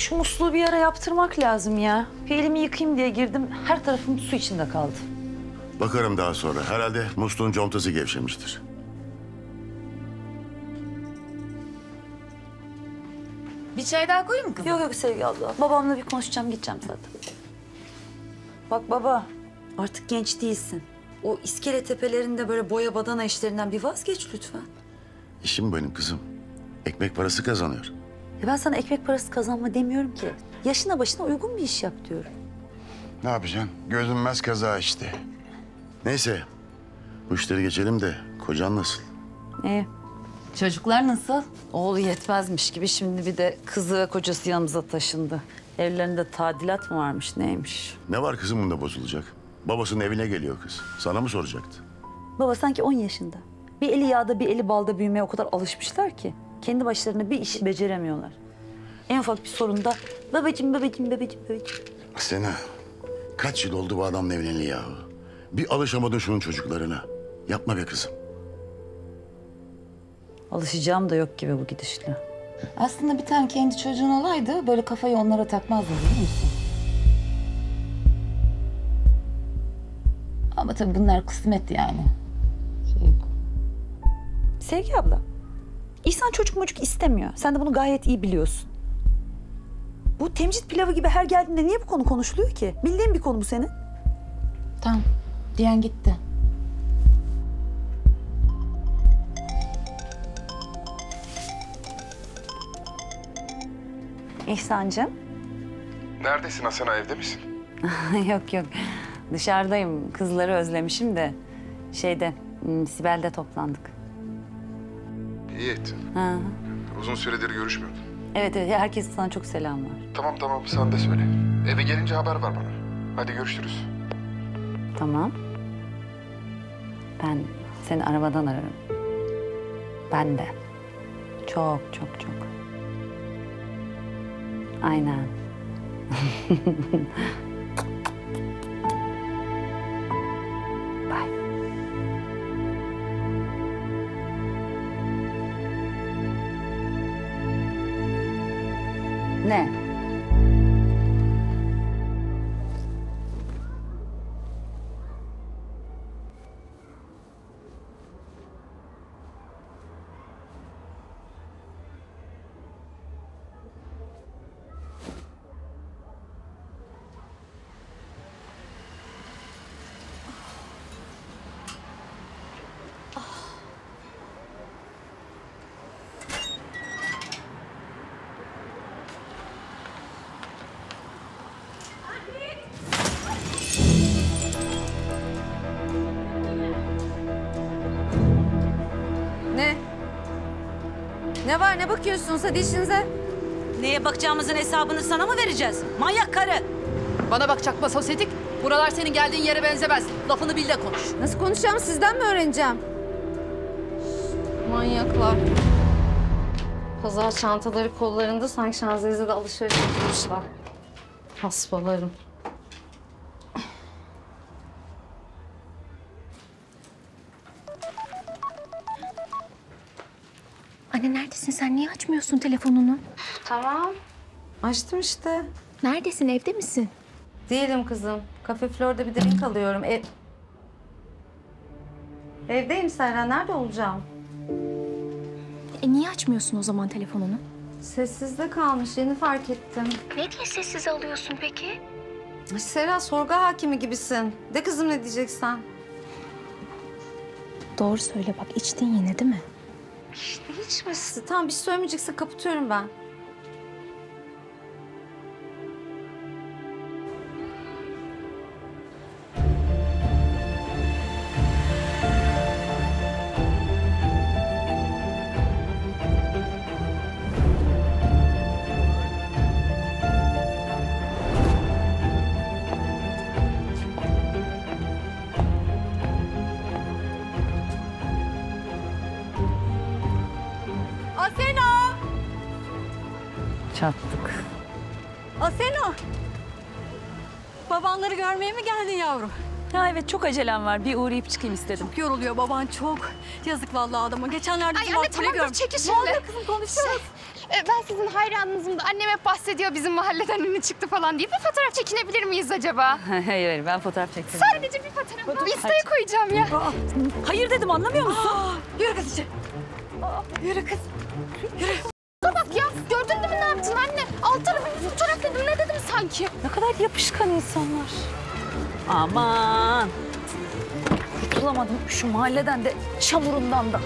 Şu musluğu bir ara yaptırmak lazım ya. Bir elimi yıkayayım diye girdim. Her tarafım su içinde kaldı. Bakarım daha sonra. Herhalde musluğun contası gevşemiştir. Bir çay daha koyayım mı kızım? Yok yok Sevgi abla. Babamla bir konuşacağım gideceğim zaten. Bak baba artık genç değilsin. O iskele tepelerinde böyle boya badana işlerinden bir vazgeç lütfen. İşim benim kızım. Ekmek parası kazanıyor. Ya ben sana ekmek parası kazanma demiyorum ki. Yaşına başına uygun bir iş yap diyorum. Ne yapacaksın? Gözünmez kaza işte. Neyse. Bu işleri geçelim de kocan nasıl? İyi. Çocuklar nasıl? Oğlu yetmezmiş gibi şimdi bir de kızı ve kocası yanımıza taşındı. Evlerinde tadilat mı varmış neymiş? Ne var kızım bunda bozulacak? Babasının evine geliyor kız. Sana mı soracaktı? Baba sanki 10 yaşında. Bir eli yağda bir eli balda büyümeye o kadar alışmışlar ki. Kendi başlarına bir işi beceremiyorlar. En ufak bir sorunda babacığım babacığım babacığım babacığım. Sena, kaç yıl oldu bu adamla evleneli yahu? Bir alışamadın şunun çocuklarına. Yapma be kızım. Alışacağım da yok gibi bu gidişle. Aslında bir tane kendi çocuğun olaydı böyle kafayı onlara takmazdı biliyor musun? Ama tabii bunlar kısmet yani. Şey, Sevgi abla, İhsan çocuk mucuk istemiyor. Sen de bunu gayet iyi biliyorsun. Bu temcit pilavı gibi her geldiğinde niye bu konu konuşuluyor ki? Bildiğin bir konu bu senin. tamam. Diyen gitti. İhsan'cığım. Neredesin Asena evde misin? yok yok. Dışarıdayım. Kızları özlemişim de. Şeyde, hmm, Sibel'de toplandık. İyi ettin. Ha. Uzun süredir görüşmüyordun. Evet evet, herkes sana çok selam var. Tamam tamam sen de söyle. Eve gelince haber ver bana. Hadi görüşürüz. Tamam. Ben seni arabadan ararım. Ben de. Çok çok çok. Aynen. Ne? Ne var ne bakıyorsunuz hadi işinize. Neye bakacağımızın hesabını sana mı vereceğiz? Manyak karı. Bana bak çakma sosyetik. Buralar senin geldiğin yere benzemez. Lafını bil de konuş. Nasıl konuşacağım sizden mi öğreneceğim? Manyaklar. Pazar çantaları kollarında sanki Şanzelize'de alışveriş yapmışlar. Hasbalarım. Anne neredesin sen? Niye açmıyorsun telefonunu? Tamam. Açtım işte. Neredesin? Evde misin? Değilim kızım. Kafe Flor'da bir drink alıyorum. Ev... Evdeyim Serra. Nerede olacağım? E niye açmıyorsun o zaman telefonunu? Sessizde kalmış. Yeni fark ettim. Ne diye sessiz alıyorsun peki? Ay Serra sorgu hakimi gibisin. De kızım ne diyeceksen. Doğru söyle bak içtin yine değil mi? Ne içmesi? Tamam bir şey söylemeyeceksin kapatıyorum ben. Çattık. Asena! Babanları görmeye mi geldin yavrum? Ya evet çok acelem var. Bir uğrayıp çıkayım istedim. Çok yoruluyor baban çok. Yazık vallahi adama. Geçenlerde Ay anne tamam dur görmüş. çekil Ne şimdi. oluyor kızım konuşuyoruz. e, ben sizin hayranınızım da annem hep bahsediyor bizim mahalleden ünlü çıktı falan diye. Bir fotoğraf çekinebilir miyiz acaba? Hayır hayır ben fotoğraf çektim. Sadece bir fotoğraf. Insta'ya koyacağım ya. Hayır dedim anlamıyor musun? Yürü kız içeri. Yürü kız. Yürü. Sanki? Ne kadar yapışkan insanlar. Aman. Kurtulamadım şu mahalleden de çamurundan da.